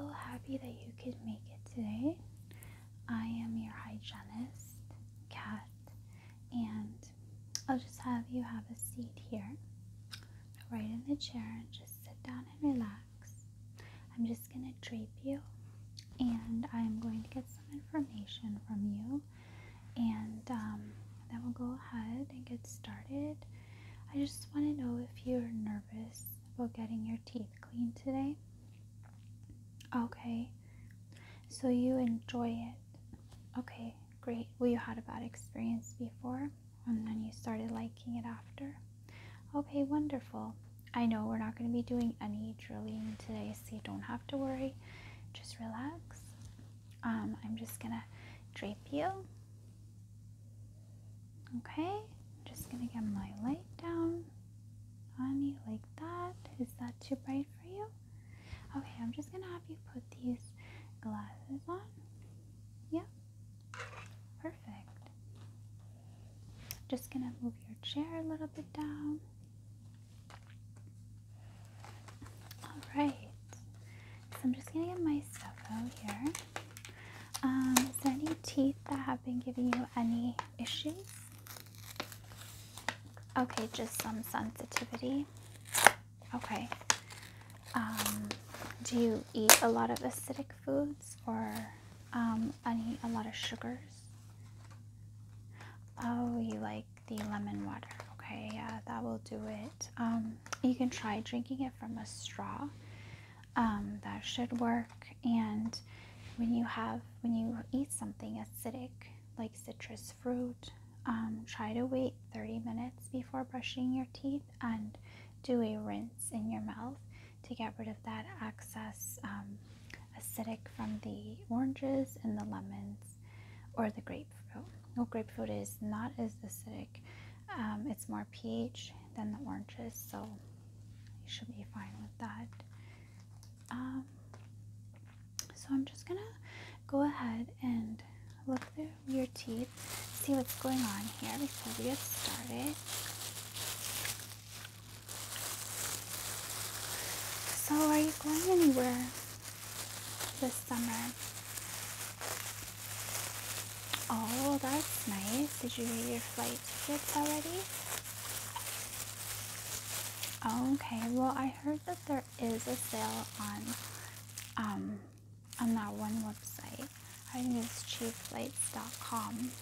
so happy that you could make it today. I am your hygienist, Kat, and I'll just have you have a seat here, right in the chair, and just sit down and relax. I'm just going to drape you, and I'm going to get some information from you, and um, then we'll go ahead and get started. I just want to know if you're nervous about getting your teeth cleaned today. Okay, so you enjoy it. Okay, great. Well, you had a bad experience before and then you started liking it after. Okay, wonderful. I know we're not going to be doing any drilling today, so you don't have to worry. Just relax. Um, I'm just going to drape you. Okay, just going to get my light down on you like that. Is that too bright for you? Okay, I'm just to have you put these glasses on. Yep, perfect. Just gonna move your chair a little bit down. Alright, so I'm just gonna get my stuff out here. Um, is there any teeth that have been giving you any issues? Okay, just some sensitivity. Okay. Um, do you eat a lot of acidic foods or um, any a lot of sugars? Oh, you like the lemon water. Okay, yeah, that will do it. Um, you can try drinking it from a straw. Um, that should work. And when you have when you eat something acidic like citrus fruit, um, try to wait 30 minutes before brushing your teeth and do a rinse in your mouth to get rid of that excess um, acidic from the oranges and the lemons or the grapefruit. Well, grapefruit is not as acidic, um, it's more pH than the oranges, so you should be fine with that. Um, so I'm just gonna go ahead and look through your teeth, see what's going on here before we get started. So, are you going anywhere this summer? Oh, that's nice. Did you get your flight tickets already? Okay, well, I heard that there is a sale on um, on that one website. I think it's cheapflights.com.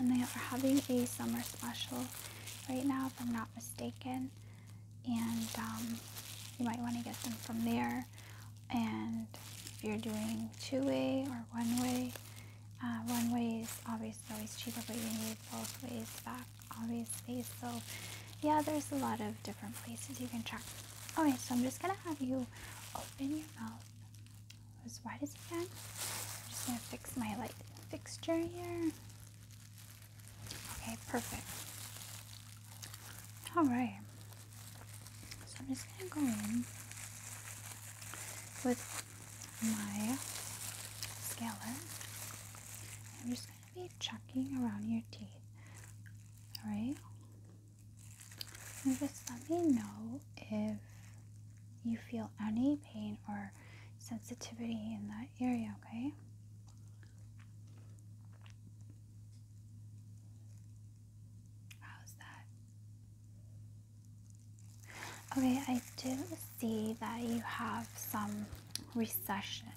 And they are having a summer special right now, if I'm not mistaken. And um, you might want to get them from there. And if you're doing two way or one way, uh, one way is obviously always cheaper, but you need both ways back, obviously. So, yeah, there's a lot of different places you can check. Okay, so I'm just gonna have you open your mouth as wide as you can. I'm just gonna fix my light fixture here. Okay, perfect. All right. So I'm just gonna go in with my scaler. I'm just gonna be checking around your teeth. All right. And just let me know if you feel any pain or sensitivity in that area, okay? Okay, I do see that you have some recession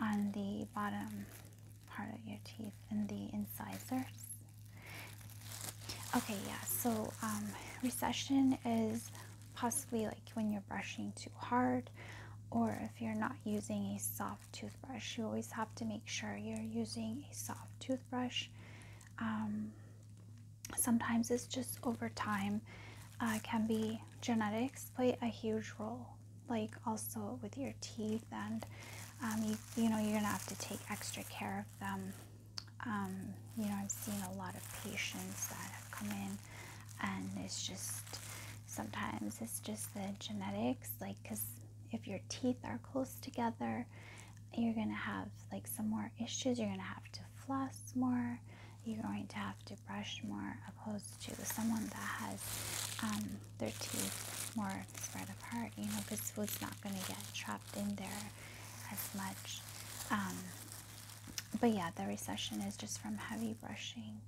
on the bottom part of your teeth in the incisors. Okay, yeah, so um, recession is possibly like when you're brushing too hard or if you're not using a soft toothbrush. You always have to make sure you're using a soft toothbrush. Um, sometimes it's just over time, uh, can be genetics play a huge role, like also with your teeth and um, you, you know you're gonna have to take extra care of them. Um, you know i've seen a lot of patients that have come in and it's just sometimes it's just the genetics like because if your teeth are close together you're gonna have like some more issues you're gonna have to floss more you're going to have to brush more opposed to someone that has um, their teeth more spread apart you know because food's not going to get trapped in there as much. Um, but yeah, the recession is just from heavy brushing,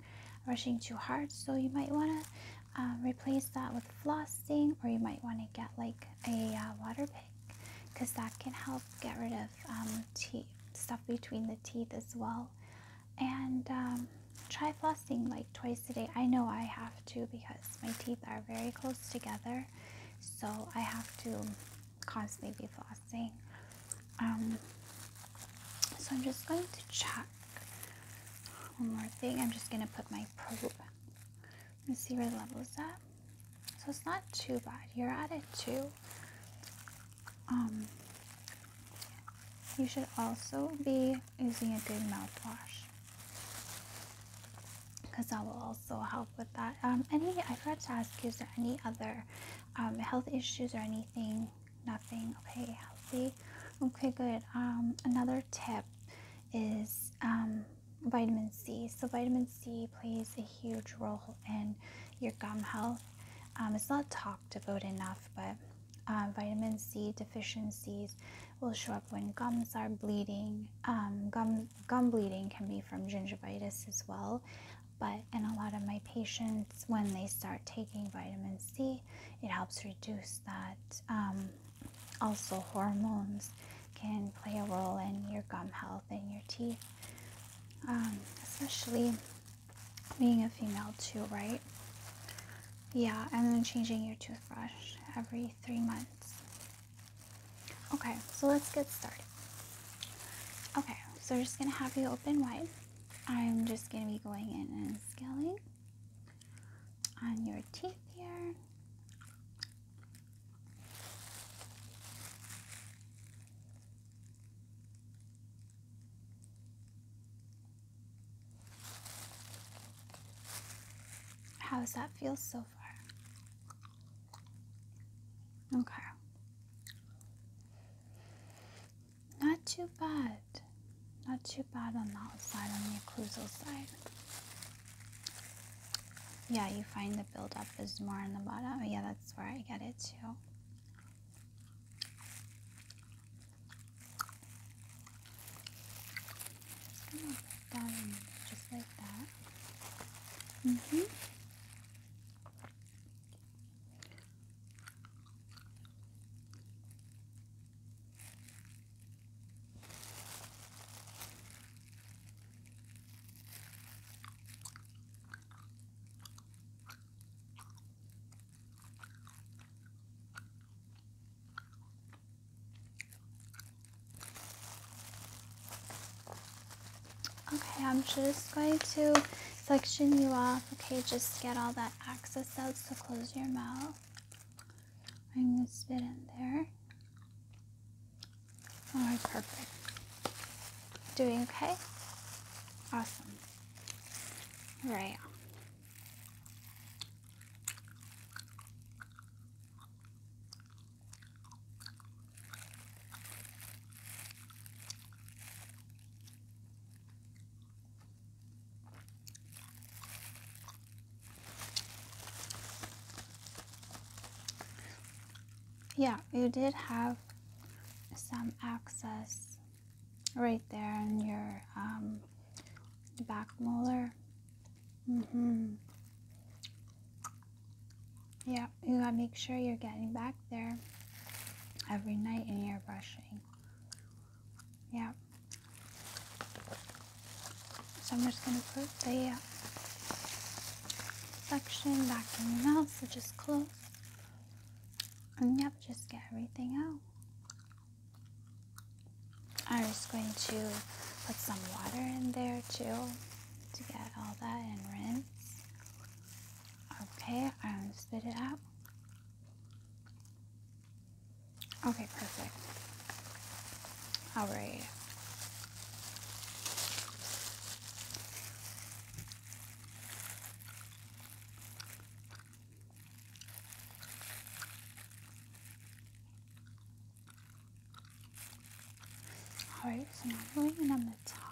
brushing too hard. So you might want to uh, replace that with flossing, or you might want to get like a uh, water pick because that can help get rid of um, teeth, stuff between the teeth as well. And um, try flossing like twice a day. I know I have to because my teeth are very close together, so I have to constantly be flossing. Um, so I'm just going to check one more thing. I'm just gonna put my probe. Let's see where the level is at. So it's not too bad. You're at it too. Um, you should also be using a good mouthwash because that will also help with that. Um, any, I forgot to ask you, is there any other um, health issues or anything? Nothing. Okay, healthy. Okay, good. Um, another tip is um, vitamin C. So, vitamin C plays a huge role in your gum health. Um, it's not talked about enough, but uh, vitamin C deficiencies will show up when gums are bleeding. Um, gum, gum bleeding can be from gingivitis as well, but in a lot of my patients, when they start taking vitamin C, it helps reduce that. Um, also, hormones can play a role in your gum health and your teeth, um, especially being a female, too, right? Yeah, and then changing your toothbrush every three months. Okay, so let's get started. Okay, so we're just gonna have you open wide. I'm just going to be going in and scaling on your teeth here. How does that feel so far? Okay. Not too bad. Not too bad on the outside, on the occlusal side. Yeah, you find the buildup is more on the bottom. Yeah, that's where I get it too. Just gonna put down just like that. Mm-hmm. Okay, I'm just going to section you off. Okay, just get all that excess out. So close your mouth. I'm gonna spit in there. Alright, perfect. Doing okay? Awesome. Right. Yeah, you did have some access right there in your um, back molar. Mm-hmm. Yeah, you gotta make sure you're getting back there every night in your brushing. Yeah. So I'm just gonna put the uh, section back in your mouth, so just close. And yep, just get everything out. I'm just going to put some water in there too to get all that and rinse. Okay, I'm gonna spit it out. Okay, perfect. All Alright, so now going in on the top.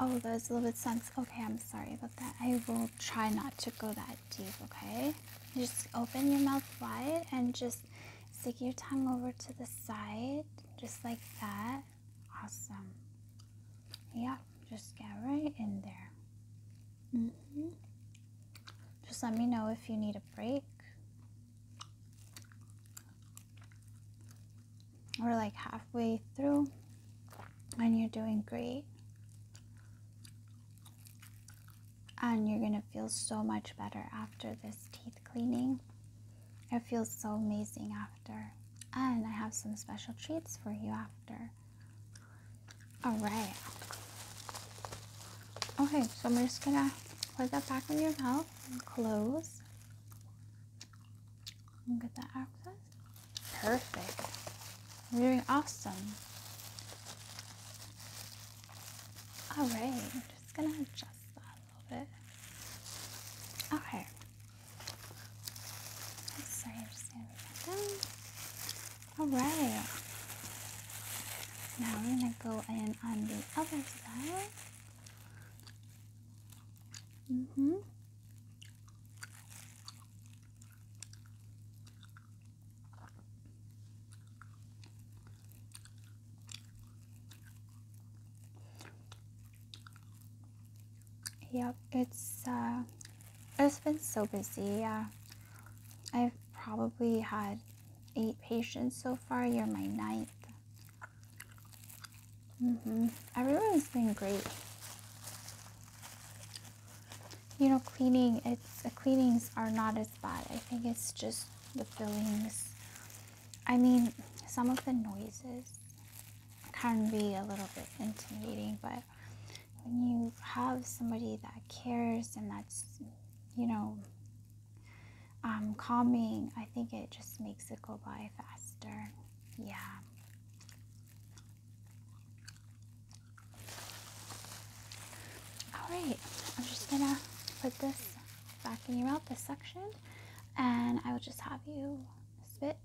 Oh, there's a little bit sense. Okay, I'm sorry about that. I will try not to go that deep, okay? Just open your mouth wide and just stick your tongue over to the side, just like that. Awesome. Yeah, just get right in there. Mm-hmm. Just let me know if you need a break. We're like halfway through and you're doing great. And you're gonna feel so much better after this teeth cleaning. It feels so amazing after. And I have some special treats for you after. All right. Okay, so I'm just gonna put that back in your mouth and close. And get that access. Perfect. You're doing awesome. All right, I'm just gonna adjust that a little bit. Okay. Sorry, I'm just gonna put that. All right. Now we're gonna go in on the other side. Mm-hmm. Yep, it's uh, it's been so busy. Yeah, I've probably had eight patients so far. You're my ninth. Mm-hmm. Everyone's been great. You know, cleaning. It's the cleanings are not as bad. I think it's just the fillings. I mean, some of the noises can be a little bit intimidating, but when you have somebody that cares and that's, you know, um, calming, I think it just makes it go by faster. Yeah. All right, I'm just gonna put this back in your mouth, this section, and I will just have you spit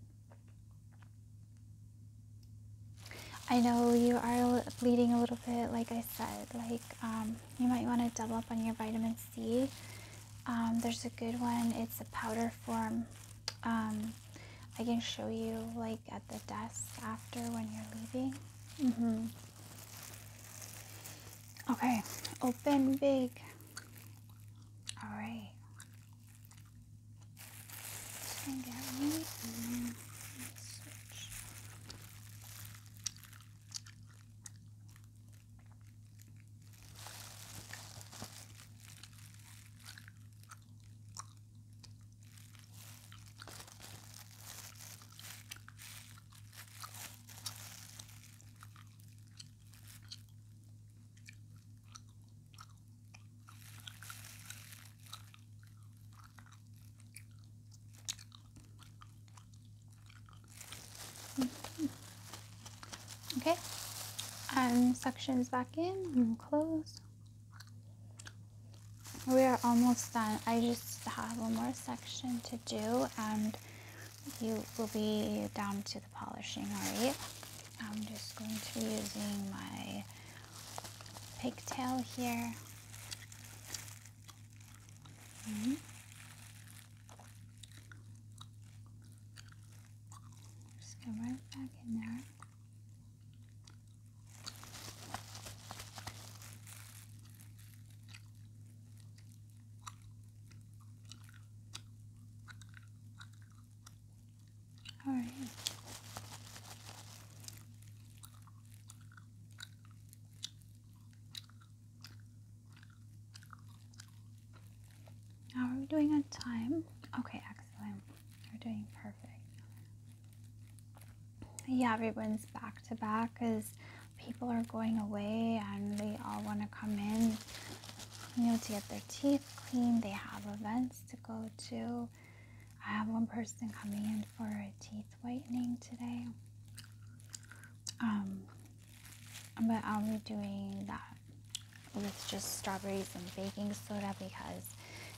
I know you are bleeding a little bit, like I said. Like, um, you might want to double up on your vitamin C. Um, there's a good one, it's a powder form. Um, I can show you, like, at the desk after when you're leaving. Mm-hmm. Okay, open big. Right. Just get right Okay, sections back in and close. We are almost done. I just have one more section to do and you will be down to the polishing, alright? I'm just going to be using my pigtail here. Mm -hmm. Just go right back in there. All right. How are we doing on time? Okay, excellent. We're doing perfect. Yeah, everyone's back to back because people are going away and they all want to come in, you know, to get their teeth cleaned. They have events to go to. I have one person coming in for a teeth whitening today. Um, but I'll be doing that with just strawberries and baking soda because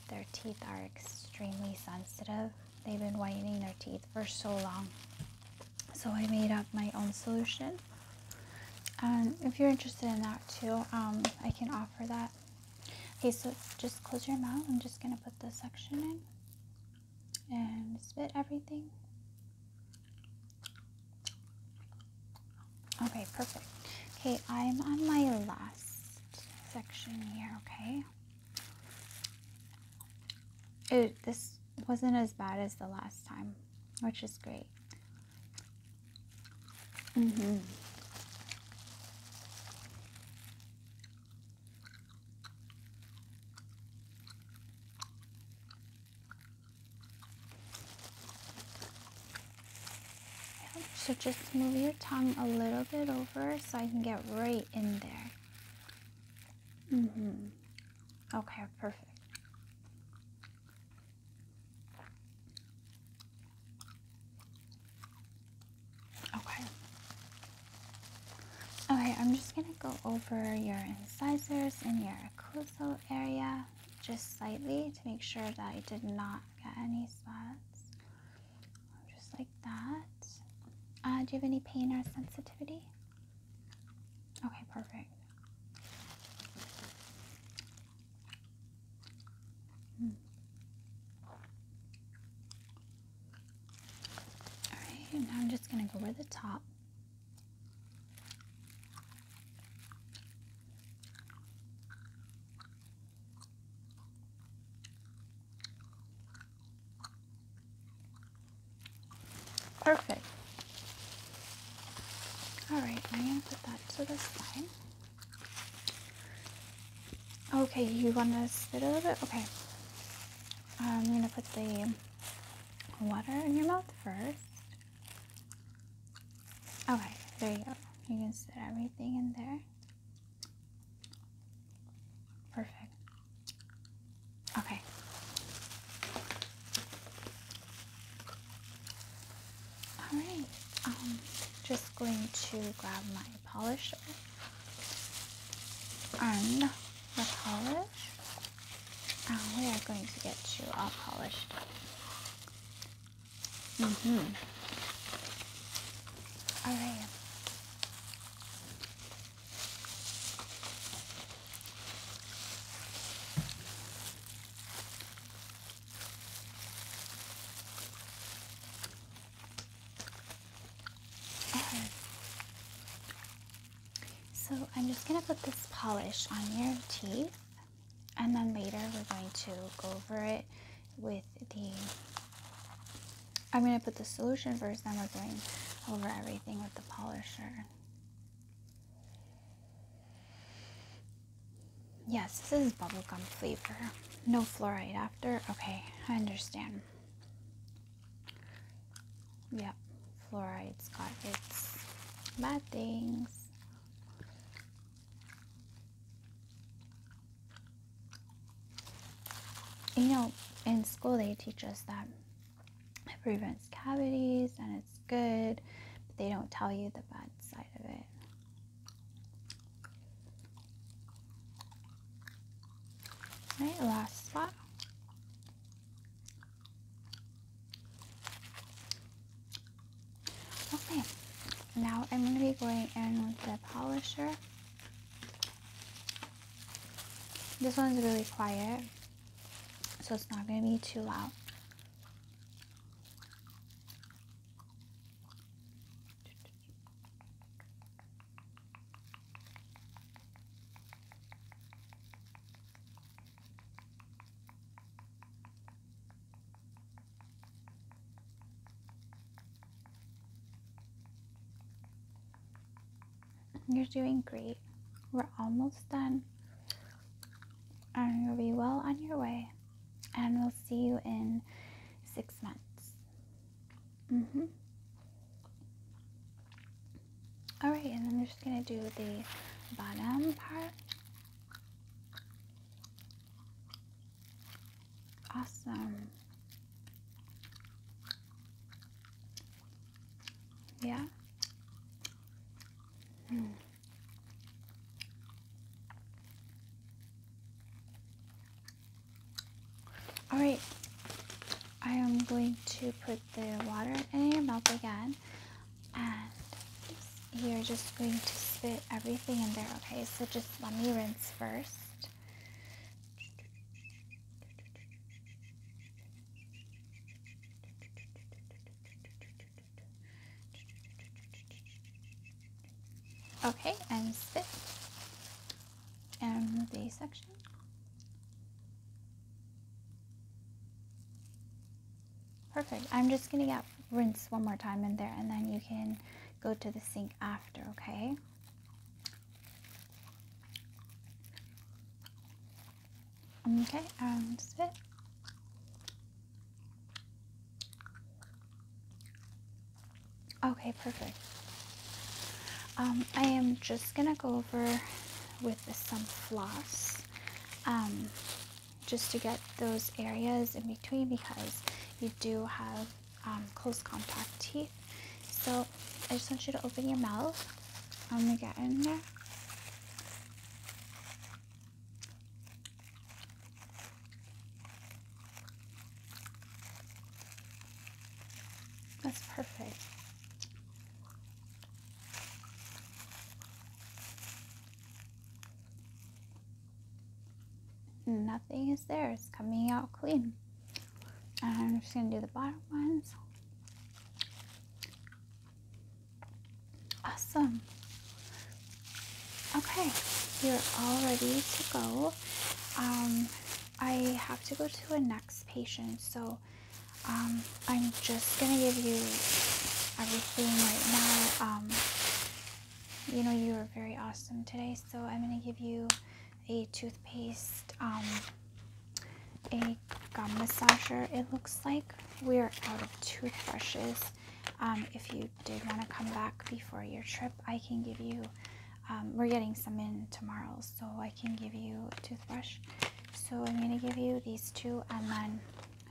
their teeth are extremely sensitive. They've been whitening their teeth for so long. So I made up my own solution And if you're interested in that too, um, I can offer that. Okay, so just close your mouth. I'm just gonna put this section in and spit everything. Okay, perfect. Okay, I'm on my last section here, okay? It, this wasn't as bad as the last time, which is great. Mm-hmm. So just move your tongue a little bit over so I can get right in there. Mm-hmm. Okay, perfect. Okay. Okay, I'm just gonna go over your incisors and your occlusal area just slightly to make sure that I did not get any spots. Just like that. Uh, do you have any pain or sensitivity? Okay, perfect. Hmm. Alright, now I'm just to go over the top. Perfect. Alright, I'm going to put that to the side. Okay, you want to spit a little bit? Okay. Um, I'm going to put the water in your mouth first. Okay, there you go. You can spit everything in there. Perfect. Okay. Alright, um, just going to grab my polisher and the polish. And we are going to get you all polished. Mm-hmm. Alright. Okay. So I'm just gonna put on your teeth and then later we're going to go over it with the I'm gonna put the solution first, then we're going over everything with the polisher. Yes, this is bubblegum flavor. No fluoride after? Okay, I understand. Yep, fluoride's got its bad things. You know, in school they teach us that it prevents cavities and it's good, but they don't tell you the bad side of it. Right, last spot. Okay, now I'm going to be going in with the polisher. This one's really quiet, so it's not going to be too loud. You're doing great. We're almost done. And you'll be well on your way. And we'll see you in six months. Mm-hmm. Alright, and then I'm just gonna do the bottom part. Awesome. Yeah. Hmm. All right, I am going to put the water in your mouth again and you're just going to spit everything in there, okay? So just let me rinse first. Okay, and spit. And the section. Perfect. I'm just gonna get rinse one more time in there and then you can go to the sink after, okay? Okay, and spit. Okay, perfect. Um, I am just gonna go over with some floss um, just to get those areas in between because you do have um, close contact teeth. So I just want you to open your mouth. I'm gonna get in there. That's perfect. Nothing is there, it's coming out clean. And I'm just gonna do the bottom ones. Awesome. Okay, you're all ready to go. Um, I have to go to a next patient, so um, I'm just gonna give you everything right now. Um, you know, you were very awesome today, so I'm gonna give you a toothpaste, um, a gum massager. It looks like we're out of toothbrushes. Um, if you did want to come back before your trip, I can give you. Um, we're getting some in tomorrow, so I can give you a toothbrush. So I'm gonna give you these two, and then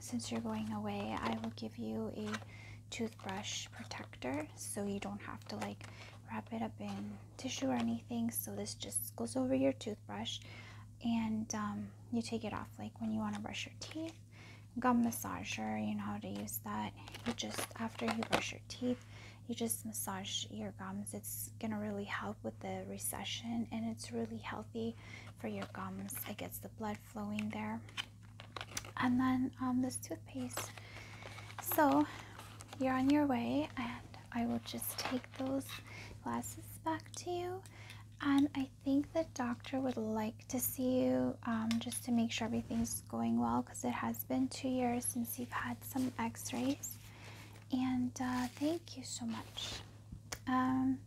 since you're going away, I will give you a toothbrush protector so you don't have to like wrap it up in tissue or anything. So this just goes over your toothbrush and um, you take it off like when you want to brush your teeth. Gum massager, you know how to use that. You just, after you brush your teeth, you just massage your gums. It's gonna really help with the recession and it's really healthy for your gums. It gets the blood flowing there. And then um, this toothpaste. So you're on your way and I will just take those glasses back to you. And I think the doctor would like to see you um, just to make sure everything's going well because it has been two years since you've had some x rays. And uh, thank you so much. Um,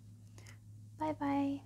bye bye.